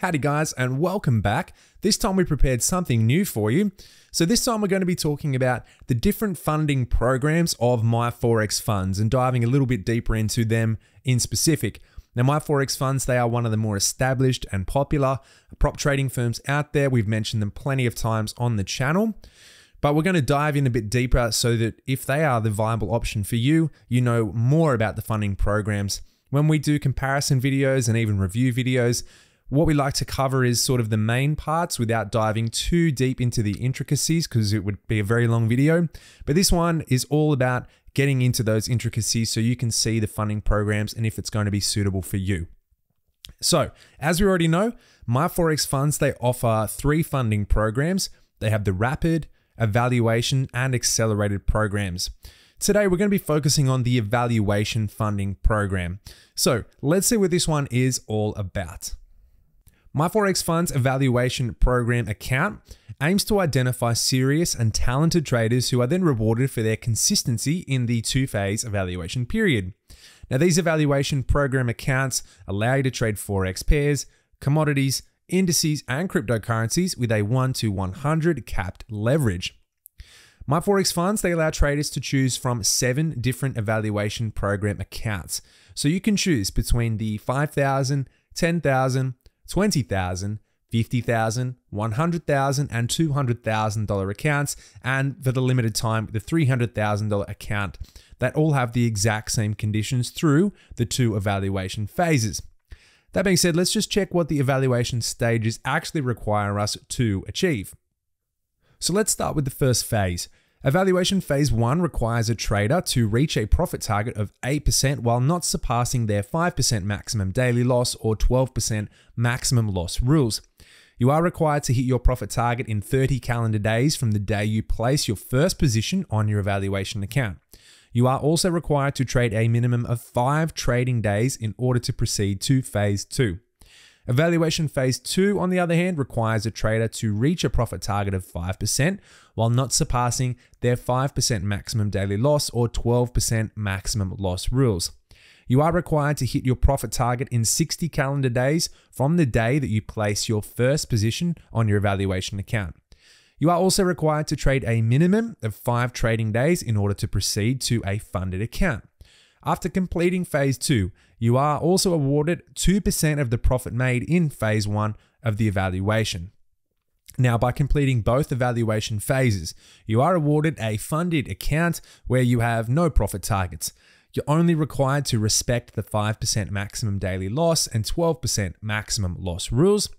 Howdy, guys, and welcome back. This time we prepared something new for you. So, this time we're going to be talking about the different funding programs of My Forex funds and diving a little bit deeper into them in specific. Now, My Forex funds, they are one of the more established and popular prop trading firms out there. We've mentioned them plenty of times on the channel. But we're going to dive in a bit deeper so that if they are the viable option for you, you know more about the funding programs. When we do comparison videos and even review videos, what we like to cover is sort of the main parts without diving too deep into the intricacies because it would be a very long video. But this one is all about getting into those intricacies so you can see the funding programs and if it's going to be suitable for you. So, as we already know, My Forex Funds they offer three funding programs. They have the rapid, evaluation, and accelerated programs. Today, we're going to be focusing on the evaluation funding program. So, let's see what this one is all about. My Forex Fund's evaluation program account aims to identify serious and talented traders who are then rewarded for their consistency in the two phase evaluation period. Now, these evaluation program accounts allow you to trade Forex pairs, commodities, indices, and cryptocurrencies with a 1 to 100 capped leverage. My Forex funds, they allow traders to choose from seven different evaluation program accounts. So you can choose between the 5,000, 10,000, 20,000, 50,000, 100,000 and $200,000 accounts and for the limited time the $300,000 account that all have the exact same conditions through the two evaluation phases. That being said, let's just check what the evaluation stages actually require us to achieve. So let's start with the first phase. Evaluation phase 1 requires a trader to reach a profit target of 8% while not surpassing their 5% maximum daily loss or 12% maximum loss rules. You are required to hit your profit target in 30 calendar days from the day you place your first position on your evaluation account. You are also required to trade a minimum of 5 trading days in order to proceed to phase 2. Evaluation phase two, on the other hand, requires a trader to reach a profit target of 5% while not surpassing their 5% maximum daily loss or 12% maximum loss rules. You are required to hit your profit target in 60 calendar days from the day that you place your first position on your evaluation account. You are also required to trade a minimum of five trading days in order to proceed to a funded account. After completing phase two, you are also awarded 2% of the profit made in phase one of the evaluation. Now, by completing both evaluation phases, you are awarded a funded account where you have no profit targets. You're only required to respect the 5% maximum daily loss and 12% maximum loss rules.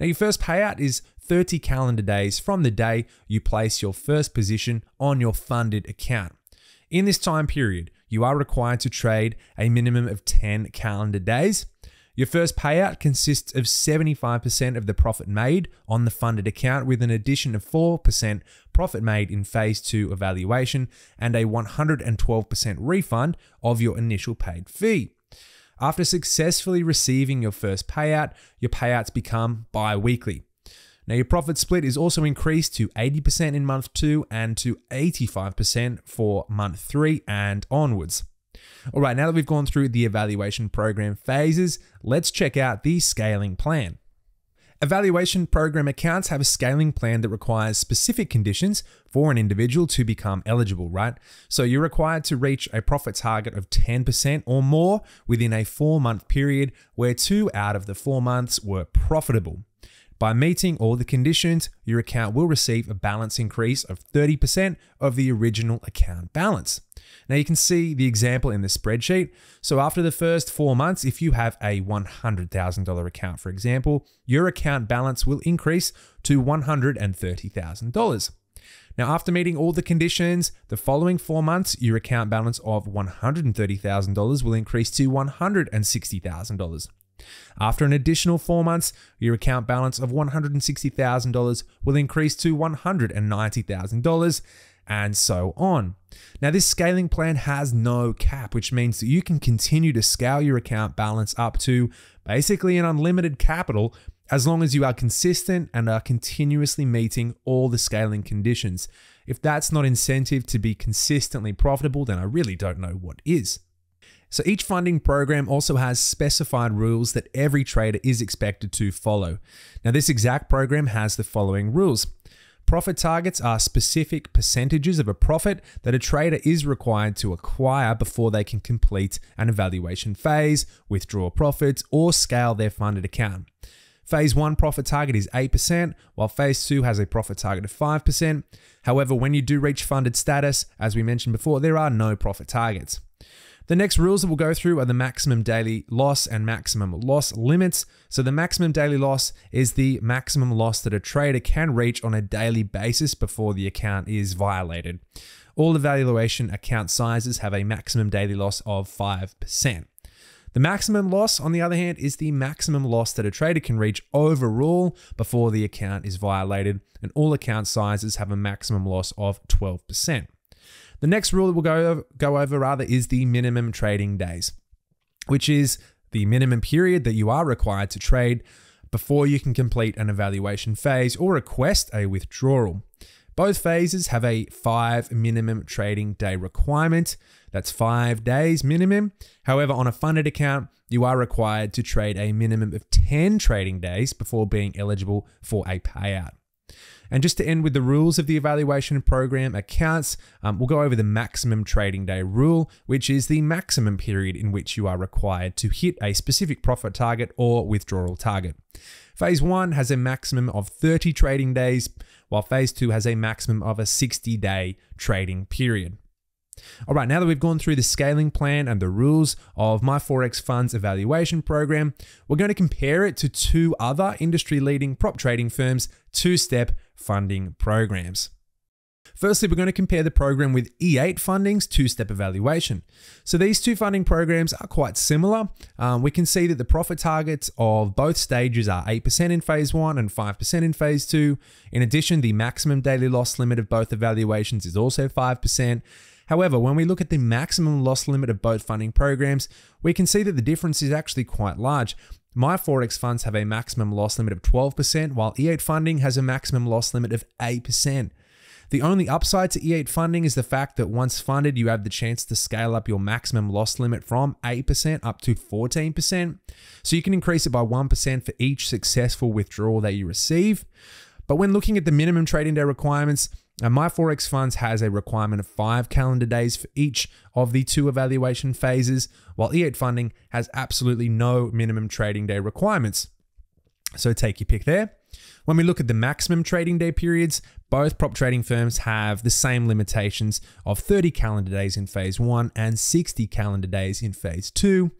Now, your first payout is 30 calendar days from the day you place your first position on your funded account. In this time period, you are required to trade a minimum of 10 calendar days. Your first payout consists of 75% of the profit made on the funded account, with an addition of 4% profit made in phase two evaluation and a 112% refund of your initial paid fee. After successfully receiving your first payout, your payouts become bi weekly. Now, your profit split is also increased to 80% in month two and to 85% for month three and onwards. All right, now that we've gone through the evaluation program phases, let's check out the scaling plan. Evaluation program accounts have a scaling plan that requires specific conditions for an individual to become eligible, right? So you're required to reach a profit target of 10% or more within a four month period where two out of the four months were profitable. By meeting all the conditions, your account will receive a balance increase of 30% of the original account balance. Now you can see the example in the spreadsheet. So after the first four months, if you have a $100,000 account, for example, your account balance will increase to $130,000. Now, after meeting all the conditions, the following four months, your account balance of $130,000 will increase to $160,000. After an additional four months, your account balance of $160,000 will increase to $190,000 and so on. Now, this scaling plan has no cap, which means that you can continue to scale your account balance up to basically an unlimited capital as long as you are consistent and are continuously meeting all the scaling conditions. If that's not incentive to be consistently profitable, then I really don't know what is. So each funding program also has specified rules that every trader is expected to follow. Now, this exact program has the following rules. Profit targets are specific percentages of a profit that a trader is required to acquire before they can complete an evaluation phase, withdraw profits, or scale their funded account. Phase 1 profit target is 8%, while Phase 2 has a profit target of 5%. However, when you do reach funded status, as we mentioned before, there are no profit targets. The next rules that we'll go through are the maximum daily loss and maximum loss limits. So, the maximum daily loss is the maximum loss that a trader can reach on a daily basis before the account is violated. All evaluation account sizes have a maximum daily loss of 5%. The maximum loss, on the other hand, is the maximum loss that a trader can reach overall before the account is violated, and all account sizes have a maximum loss of 12%. The next rule that we'll go over, go over rather is the minimum trading days, which is the minimum period that you are required to trade before you can complete an evaluation phase or request a withdrawal. Both phases have a five minimum trading day requirement. That's five days minimum. However, on a funded account, you are required to trade a minimum of 10 trading days before being eligible for a payout. And just to end with the rules of the evaluation program accounts, um, we'll go over the maximum trading day rule, which is the maximum period in which you are required to hit a specific profit target or withdrawal target. Phase 1 has a maximum of 30 trading days, while Phase 2 has a maximum of a 60 day trading period. All right, now that we've gone through the scaling plan and the rules of my Forex Funds evaluation program, we're going to compare it to two other industry leading prop trading firms' two step funding programs. Firstly, we're going to compare the program with E8 Funding's two step evaluation. So, these two funding programs are quite similar. Um, we can see that the profit targets of both stages are 8% in phase one and 5% in phase two. In addition, the maximum daily loss limit of both evaluations is also 5%. However, when we look at the maximum loss limit of both funding programs, we can see that the difference is actually quite large. My Forex funds have a maximum loss limit of 12%, while E8 funding has a maximum loss limit of 8%. The only upside to E8 funding is the fact that once funded, you have the chance to scale up your maximum loss limit from 8% up to 14%. So you can increase it by 1% for each successful withdrawal that you receive. But when looking at the minimum trading day requirements, now, my Forex Funds has a requirement of five calendar days for each of the two evaluation phases, while E8 Funding has absolutely no minimum trading day requirements. So take your pick there. When we look at the maximum trading day periods, both prop trading firms have the same limitations of 30 calendar days in phase one and 60 calendar days in phase two.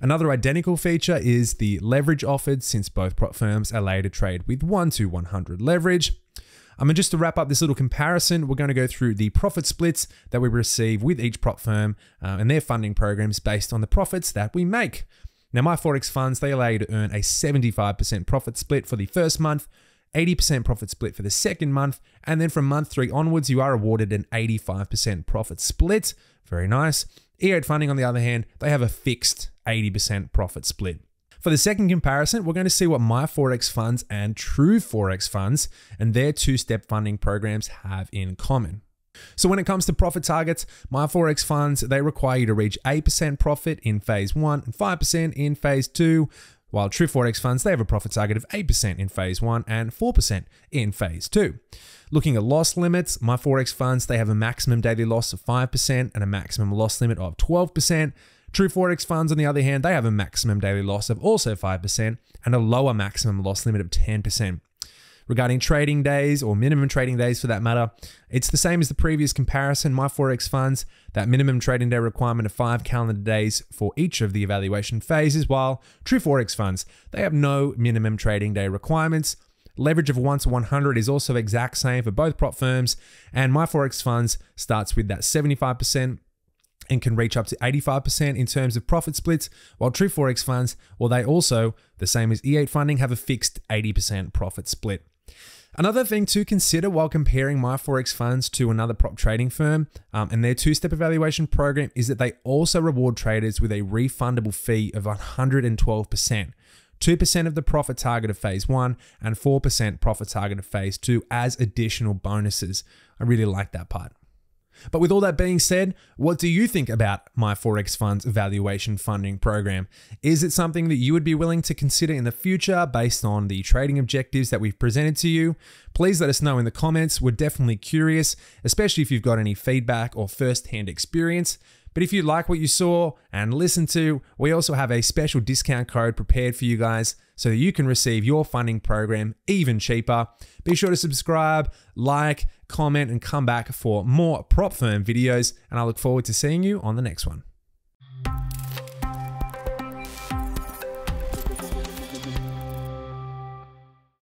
Another identical feature is the leverage offered, since both prop firms allow to trade with 1 to 100 leverage. Um, and just to wrap up this little comparison, we're going to go through the profit splits that we receive with each prop firm uh, and their funding programs based on the profits that we make. Now, my Forex funds, they allow you to earn a 75% profit split for the first month, 80% profit split for the second month, and then from month three onwards, you are awarded an 85% profit split. Very nice. E8 funding, on the other hand, they have a fixed 80% profit split. For the second comparison, we're going to see what my Forex funds and True Forex funds and their two step funding programs have in common. So when it comes to profit targets, my Forex funds, they require you to reach 8% profit in phase one and 5% in phase two, while True Forex funds, they have a profit target of 8% in phase one and 4% in phase two. Looking at loss limits, my Forex funds, they have a maximum daily loss of 5% and a maximum loss limit of 12%. True Forex funds, on the other hand, they have a maximum daily loss of also 5% and a lower maximum loss limit of 10%. Regarding trading days or minimum trading days for that matter, it's the same as the previous comparison. My Forex funds, that minimum trading day requirement of five calendar days for each of the evaluation phases, while True Forex funds, they have no minimum trading day requirements. Leverage of 1 to 100 is also exact same for both prop firms, and my Forex funds starts with that 75% and can reach up to 85% in terms of profit splits, while True Forex funds, well, they also, the same as E8 funding, have a fixed 80% profit split. Another thing to consider while comparing my Forex funds to another prop trading firm um, and their two step evaluation program is that they also reward traders with a refundable fee of 112%. 2% of the profit target of phase one and 4% profit target of phase two as additional bonuses. I really like that part. But with all that being said, what do you think about my Forex Funds valuation funding program? Is it something that you would be willing to consider in the future based on the trading objectives that we've presented to you? Please let us know in the comments. We're definitely curious, especially if you've got any feedback or first hand experience. But if you like what you saw and listened to, we also have a special discount code prepared for you guys so that you can receive your funding program even cheaper. Be sure to subscribe, like, comment, and come back for more prop firm videos. And I look forward to seeing you on the next one.